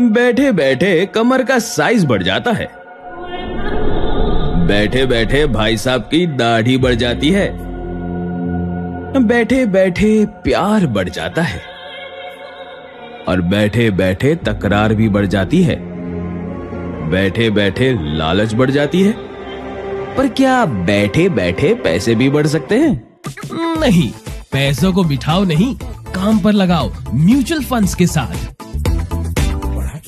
बैठे बैठे कमर का साइज़ बढ़ जाता है। बैठे बैठे भाई साहब की दाढ़ी बढ़ जाती है। बैठे बैठे प्यार बढ़ जाता है। और बैठे बैठे तकरार भी बढ़ जाती है। बैठे बैठे लालच बढ़ जाती है। पर क्या बैठे बैठे पैसे भी बढ़ सकते हैं? नहीं, पैसों को बिठाओ नहीं, काम पर लगाओ, म्यूचुअल फंड्स के साथ।